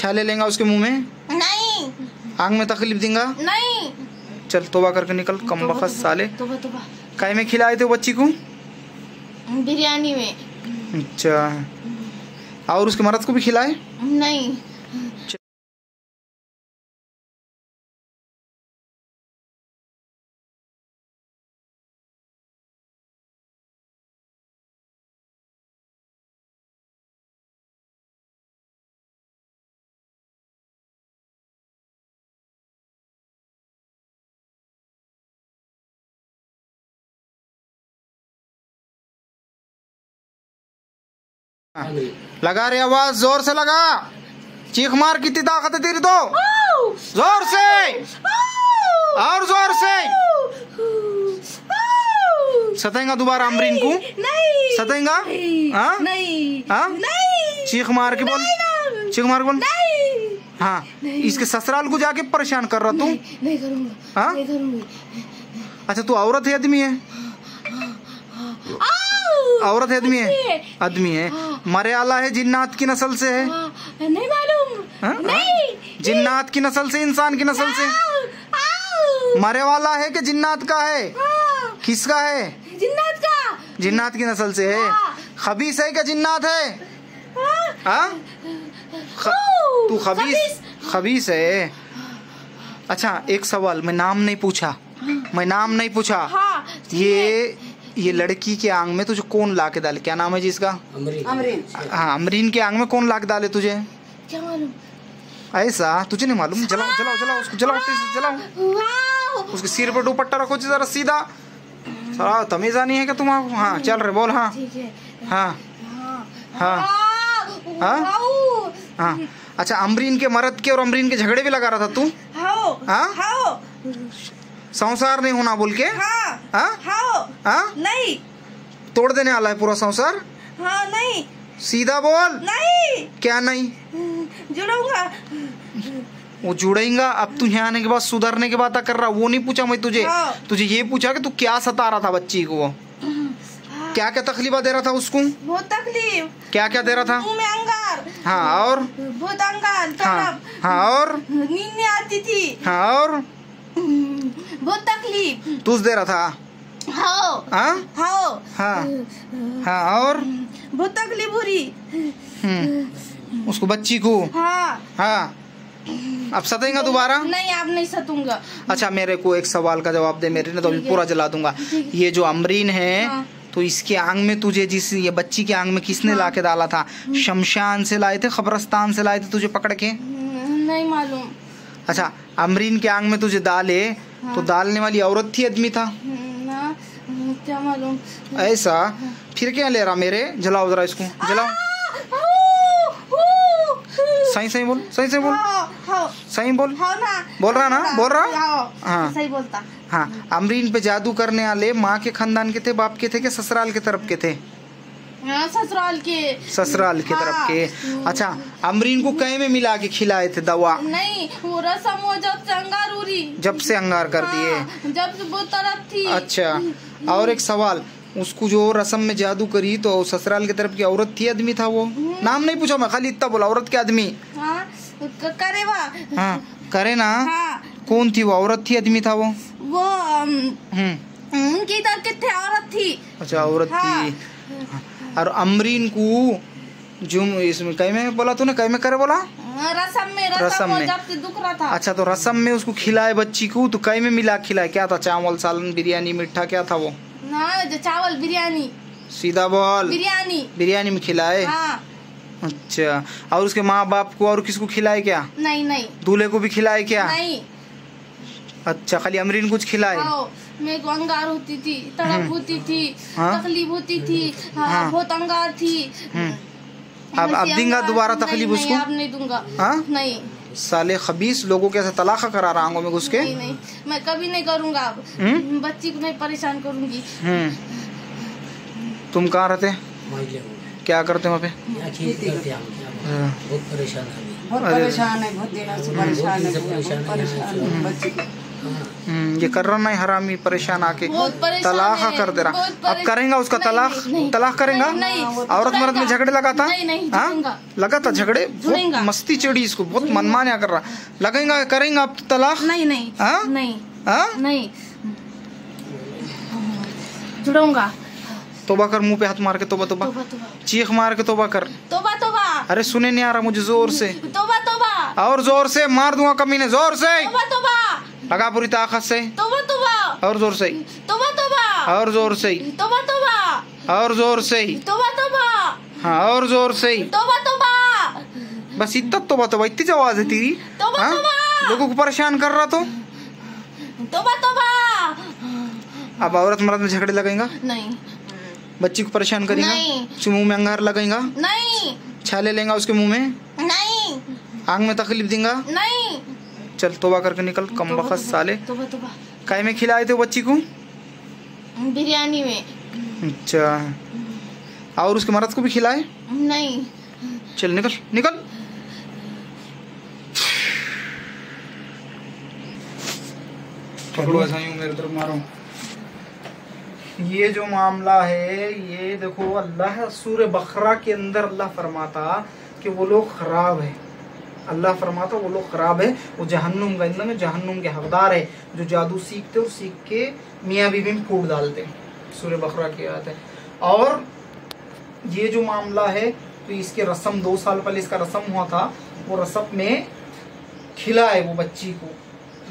छाले लेगा उसके मुँह में? नहीं। आँख में तकलीफ़ देगा? नहीं। चल तोबा करके निकल कम बखत साले। काय में खिलाए थे बच्ची को? बिरयानी में। अच्छा। और उसके मरद को भी खिलाए? नहीं। लगा रे आवाज़ ज़ोर से लगा। चीख मार कितनी ताकत है तेरी तो। ज़ोर से। और ज़ोर से। सतेगा दोबारा अमरीन को। सतेगा? हाँ? हाँ? चीख मार के बोल। चीख मार के बोल। हाँ। इसके ससुराल को जाके परेशान कर रहा तू। नहीं करूँगा। हाँ? नहीं करूँगी। अच्छा तू औरत है आदमी है! औरत है आदमी है? है। आदमी है। मरे आला है जिन्नात की नस्ल से है। हाँ, नहीं मालूम। हाँ? नहीं जिन्नात की नस्ल से इंसान की नस्ल से! मरे वाला है कि जिन्नात का है? हाँ, किसका है? जिन्नात का। जिन्नात की नस्ल से है। हाँ। खबीस है क्या जिन्नात है? हाँ, हाँ? तू खबीस खबीस। है। अच्छा एक सवाल मैं नाम नहीं पूछा। मैं नाम नहीं पूछा। हाँ ये ये लड़की के आंग में तुझे कौन ला के डाले? क्या नाम है जी इसका? अमरीन। हाँ अमरीन के आंग में कौन ला के डाले तुझे? क्या मालूम? ऐसा? तुझे नहीं मालूम? जलाओ जलाओ जलाओ उसको जलाओ जलाओ। उसके सिर पर दुपट्टा रखो जी जरा सीधा। सारा तमीजा नहीं है क्या तुम्हारा हाँ चल रहे बोल हाँ। हाँ। हाँ। हाँ। हाँ? हाँ? अच्छा अमरीन के मर्द के और अमरीन के झगड़े भी लगा रहा था तू? हाँ? संसार नहीं होना बोल के? हाँ। हाँ? हाओ हाँ? नहीं। तोड़ देने वाला है पूरा संसार? हाँ नहीं। सीधा बोल। नहीं। क्या नहीं? जुड़ूँगा। वो जुड़ेगा। अब तू यहाँ आने के बाद सुधरने की बात कर रहा वो नहीं पूछा मैं तुझे। हाँ। तुझे ये पूछा कि तू क्या सता रहा था बच्ची को? वो क्या क्या तकलीफा दे रहा था उसको? बहुत तकलीफ़। क्या क्या दे रहा था? में अंगार। हाँ और? बहुत अंगार हाँ हाँ और? नींद आती थी। हाँ और? बहुत तकलीफ़। तुझ दे रहा था। हाओ। हाँ? हाओ। हाँ। हाँ और? बहुत तकलीफ़ हो रही। हम्म, उसको बच्ची को? हाँ। हाँ। अब सतेगा दोबारा? नहीं आप नहीं सतूँगा। अच्छा मेरे को एक सवाल का जवाब दे मेरे ने तो अभी पूरा जला दूँगा। ये जो अमरीन है हाँ। तो इसके आंग में तुझे जिस ये बच्ची के आंग में किसने ला के डाला था? शमशान से लाए थे खबरस्तान से लाए थे तुझे पकड़ के? नहीं मालूम। अच्छा अमरीन के आंग में तुझे डाले तो डालने वाली औरत थी आदमी था। क्या मालूम। ऐसा फिर क्या ले रहा मेरे? जलाओ जरा इसको जलाओ। सही सही बोल सही सही बोल। सही बोल। बोल रहा ना? बोल रहा? हाँ। सही बोलता। हाँ अमरीन पे जादू करने वाले माँ के खानदान के थे बाप के थे कि ससुराल के तरफ़ के थे? हाँ, ससुराल के। ससुराल की तरफ़ हाँ। के। अच्छा अमरीन को कहीं में मिला के खिलाए थे दवा? नहीं वो रसम वो जब से अंगार उरी जब से अंगार कर हाँ। दिए। हाँ, जब वो तरफ़ थी। अच्छा और एक सवाल उसको जो रसम में जादू करी तो ससुराल की तरफ़ की औरत थी आदमी था वो? नाम नहीं पूछा मैं खाली इतना बोला औरत के आदमी। हाँ करे वा। हाँ करे ना। हाँ। कौन थी वो औरत थी आदमी था वो? वो हम्म। उनकी इधर के थे औरत थी? अच्छा औरत हाँ। थी और अमरीन को जो इसमें कहीं में बोला तूने? कहीं में करे बोला? हाँ, रसम में रसम, रसम में। जब दुख रहा था। अच्छा तो रसम में उसको खिलाए बच्ची को तो कई में मिला खिलाए? क्या था चावल सालन बिरयानी मीठा क्या था वो? हाँ जो चावल बिरयानी। सीधा बोल। बिरयानी। बिरयानी में खिलाए? हाँ। अच्छा और उसके माँ बाप को और किसको खिलाए क्या? नहीं नहीं। दूल्हे को भी खिलाए क्या? नहीं। अच्छा खाली अमरीन कुछ खिलाए? हाँ को अंगार होती थी तड़प होती थी हाँ? तकलीफ़ होती थी हाँ, हाँ। बहुत अंगार थी। हम्म। अब अब देंगा दोबारा तकलीफ़ उसको? अब नहीं दूँगा। हाँ? नहीं। साले खबीस लोगों के ऐसा तलाखा करा रहा आंगों में घुस के। नहीं नहीं। मैं कभी नहीं करूँगा। अब हम्म? बच्ची को नहीं परेशान करूँगी। हम्म। तुम कहाँ रहते क्या करते वहाँ पे? हैं हम क्या बोलें। हाँ। बहुत परेशान है। बहुत। परेशान है बहुत दिनों से परेशान है। हम्म, ये कर रहा नहीं हरामी परेशान आके। तलाक कर दे रहा। अब करेंगा उसका तलाक? तलाक करेगा? नहीं, औरत मर्द में झगड़े लगाता? हाँ? लगाता झगड़े? बहुत मस्ती चिड़ी इसको बहुत मनमान्या कर रहा। लगेगा करेंगा अब तो तलाक? नहीं नहीं हाँ? नहीं हाँ? नहीं। जुड़ूँगा तोबा कर मुँह पे हाथ मार के तोबा तोबा। चीख मार के तोबा कर। तोबा तोबा। अरे सुने नहीं आ रहा मुझे ज़ोर से। तोबा तोबा। और ज़ोर से मार दूँगा कमीने ज़ोर से। तोबा तोबा। लगा पूरी ताकत से। तोबा तोबा। और ज़ोर से। तोबा तोबा। और ज़ोर से। तोबा तोबा। और ज़ोर से। तोबा तोबा। हाँ और ज़ोर से। तोबा तोबा। बस इतना तोबा तोबा इतनी आवाज़ है तेरी। तोबा हाँ? तोबा। लोगों को परेशान कर रहा तो? तोबा तोबा। अब औरत मर्द में झगड़े लगेगा? नहीं। बच्ची को परेशान करेगा? नहीं। उसके मुँह में अंगार लगेगा? नहीं। छाले लेगा उसके मुँह में? नहीं। आंग में तकलीफ़ देगा? नहीं। चल तोबा करके निकल कम बखत साले। काय में खिलाए थे बच्ची को? बिरयानी में। अच्छा। और उसके मर्द को भी खिलाए? नहीं। चल निकल निकल। पकड़ो ऐसा यूँ मेरे तरफ़ मारो। ये जो मामला है ये देखो अल्लाह सूर्य बकरा के अंदर अल्लाह फरमाता कि वो लोग खराब है। अल्लाह फरमाता वो लोग खराब है, वो जहन्नुम का ईंधन है, जहन्नुम के हकदार है, जो जादू सीखते और सीख के मियाँ बीवी में फूट डालते हैं। सूर्य बकरा की आयत है। और ये जो मामला है तो इसके रस्म, दो साल पहले इसका रस्म हुआ था, वो रस्म में खिलाए वो बच्ची को,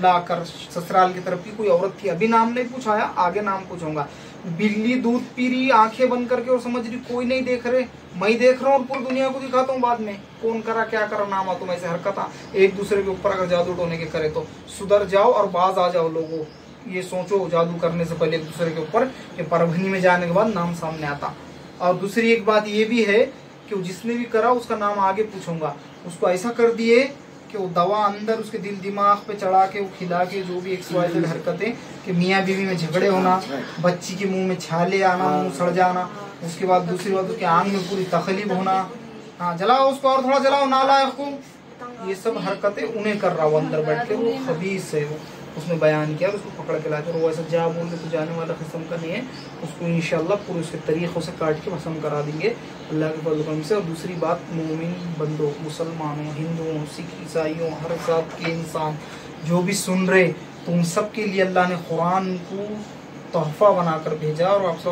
लाकर ससुराल की तरफ़ की कोई औरत थी। अभी नाम नहीं पूछाया, आगे नाम पूछूँगा। बिल्ली दूध पी रही, आँखें बंद करके और समझ रही, कोई नहीं देख रहे। मैं देख रहा हूँ और पूरी दुनिया को दिखाता हूँ बाद में। कौन करा, क्या करा, नाम तुम ऐसे हरकत एक दूसरे के ऊपर अगर जादू टोने के करे तो। सुधर जाओ और बाज आ जाओ लोगों। ये सोचो, जादू करने से पहले एक दूसरे के ऊपर परभनी में जाने के बाद नाम सामने आता। और दूसरी एक बात ये भी है कि जिसने भी करा, उसका नाम आगे पूछूँगा। उसको ऐसा कर दिए कि वो दवा अंदर उसके दिल दिमाग पे चढ़ा के वो खिला के जो भी एक्सवाइजेड हरकतें कि मियाँ बीवी में झगड़े होना बच्ची के मुँह में छाले आना मुँह सड़ जाना उसके बाद दूसरी बात उसके आंग में पूरी तकलीफ़ होना। हाँ जलाओ उसको और थोड़ा जलाओ नालायक ये सब हरकतें उन्हें कर रहा वो अंदर बैठ के वो खबीस है। वो उसने बयान किया उसको पकड़ के लाकर वो ऐसा जा बोल के जाने वाला खसम का नहीं है, उसको इंशाल्लाह पूरे उसके तरीक़ों से काट के भस्म करा देंगे, अल्लाह के फजल से। और दूसरी बात, मोमिन बंदों, मुसलमानों, हिंदुओं, सिख, ईसाइयों, हर जात के इंसान, जो भी सुन रहे तो उन सब के लिए अल्लाह ने कुरान को तोहफा बनाकर भेजा। और आप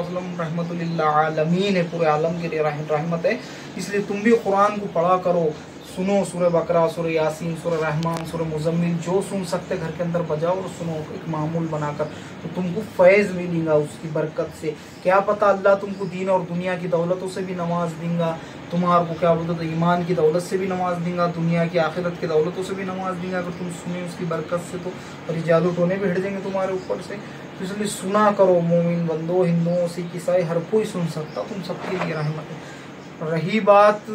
रहमत आलमीन है, पूरे आलम के लिए रहम- रहमत है। इसलिए तुम भी कुरान को पढ़ा करो सुनो सूर्य बकरा सूर्य यासीन सूर्य रहमान सूर्य मुजम्मिल, जो सुन सकते घर के अंदर बजाओ और सुनो, एक मामूल बनाकर। तो तुमको फैज़ मिलेगा उसकी बरकत से। क्या पता अल्लाह तुमको दीन और दुनिया की दौलतों से भी नमाज़ देगा। तुम्हारे को क्या बोलते तो ईमान की दौलत से भी नमाज़ देगा, दुनिया की आखिरत की दौलतों से भी नमाज़ देगा। अगर तुम सुने उसकी बरकत से तो और जादू टोने भी हट जाएँगे तुम्हारे ऊपर से। तो इसलिए सुना करो, मोमिन बंदो, हिंदुओं सिख ईसाई हर कोई सुन सकता, तुम सबके लिए रहमत है। रही बात,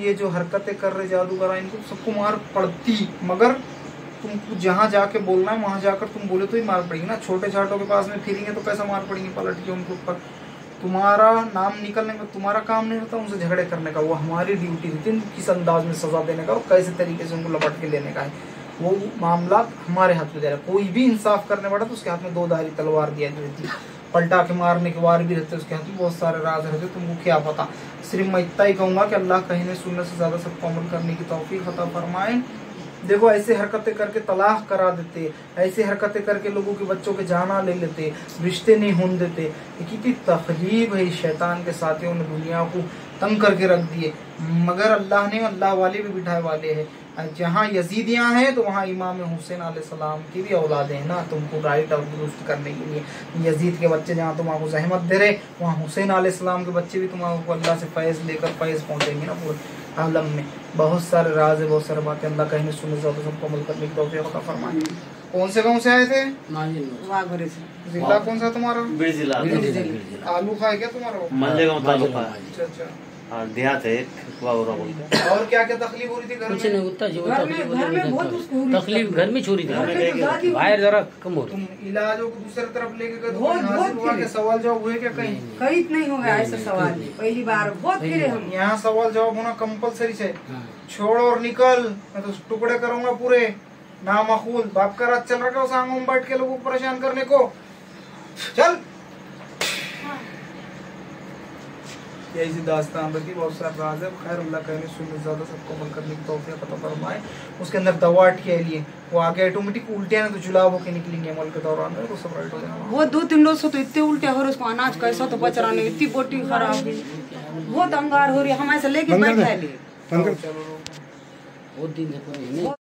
ये जो हरकतें कर रहे जादूगर इनको सबको मार पड़ती, मगर तुमको जहाँ जाके बोलना है, वहाँ जाकर तुम बोले तो ही मार पड़ेगी ना। छोटे छाटों के पास में फिरेंगे तो कैसा मार पड़ेंगे पलट के उनके ऊपर? तुम्हारा नाम निकलने में, तुम्हारा काम नहीं रहता उनसे झगड़े करने का। वो हमारी ड्यूटी रहती है किस अंदाज में सजा देने का और कैसे तरीके से उनको लपट के लेने का है। वो मामला हमारे हाथ में दे रहा है। कोई भी इंसाफ करने पड़ा तो उसके हाथ में दो दारी तलवार दिया जाती है। पलटा के मारने के वार भी रहते उसके हाथ बहुत सारे राज रहते तुमको क्या पता? सिर्फ़ मैं इतना ही कहूँगा कि अल्लाह कहने सुनने से ज़्यादा सबको अमल करने की तौफीक अता फरमाए। देखो, ऐसे हरकतें करके तलाक करा देते, ऐसे हरकतें करके लोगों के बच्चों के जाना ले लेते, रिश्ते नहीं होने देते। कितनी तकलीफ़ है, शैतान के साथियों ने दुनिया को तंग करके रख दिए। मगर अल्लाह ने, अल्लाह वाले भी बिठाए वाले हैं। जहाँ यजीदियाँ हैं तो वहाँ इमाम हुसैन सलाम की भी औलादें हैं ना तुमको राइट और दुरुस्त करने के लिए। यजीद के बच्चे जहाँ तुम आपको जहमत दे रहे वहाँ हुसैन सलाम के बच्चे भी तुम्हारे अल्लाह से फैज़ लेकर फैज़ पहुँचेंगे ना पूरे आलम में। बहुत सारे राज है बहुत सारे बातें अल्लाह कहने सुनने से सबको अमल करने की तौफीक अता फरमाए। कौन से गाँव से आए थे? जिला कौन सा तुम्हारा? आलू का है क्या तुम्हारा? हाँ देहात है हैं और क्या क्या तकलीफ़ हो रही थी घर कुछ नहीं उतना जो तकलीफ़ घर में बहुत उसको हुई तकलीफ़ घर में छोड़ी थी। घर में तो ज़्यादा बाहर जरा कम हो तुम इलाजों को तरफ़ लेके तो बहुत- सवाल जवाब हुए क्या कहीं? कहीं नहीं होगा ऐसा सवाल। पहली बार बहुत फिरे हम। यहाँ सवाल जवाब होना कंपलसरी है हाँ। छोड़ और निकल। मैं तो टुकड़े करूँगा पूरे। ना मखूल बाप का रात चल रखा उस आंगों में बैठ के लोगों को परेशान करने को? चल। यही सी दास्तान रखी बहुत सारा राज है। खैर अल्लाह कहने सुनने ज़्यादा सबको अमल करने की तौफीक पता फरमाए। उसके अंदर दवा अटके लिए। वो आगे ऑटोमेटिक उल्टियाँ ना तो जुलाब होके निकलेंगे अमल के दौरान। में वो सब राइट हो जाएगा। वो दो तीन रोज से तो इतने उल्टे हो रहे उसको अनाज कैसा तो बच रहा नहीं इतनी बोटी खराब है बहुत अंगार हो रही है हमारे से लेके बैठा है। चलो। बहुत दिन से कोई नहीं।